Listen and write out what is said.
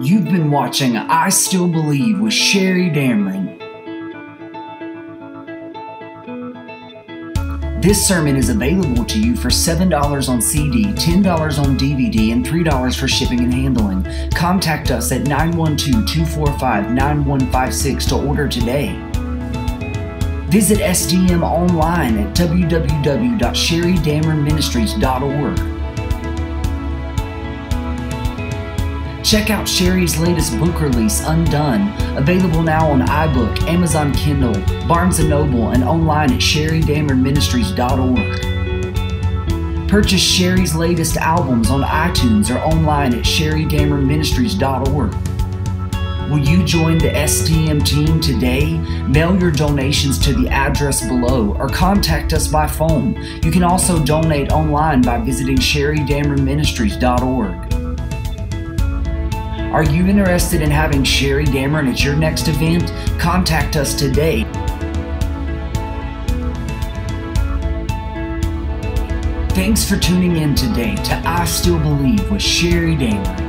You've been watching I Still Believe with Sherry Damron. This sermon is available to you for $7 on CD, $10 on DVD, and $3 for shipping and handling. Contact us at 912 245 9156 to order today. Visit SDM online at www.sherrydamronministries.org. Check out Sherry's latest book release, Undone, available now on iBook, Amazon Kindle, Barnes & Noble, and online at sherrydamronministries.org. Purchase Sherry's latest albums on iTunes or online at sherrydamronministries.org. Will you join the SDM team today? Mail your donations to the address below or contact us by phone. You can also donate online by visiting sherrydamronministries.org. Are you interested in having Sherry Damron at your next event? Contact us today. Thanks for tuning in today to I Still Believe with Sherry Damron.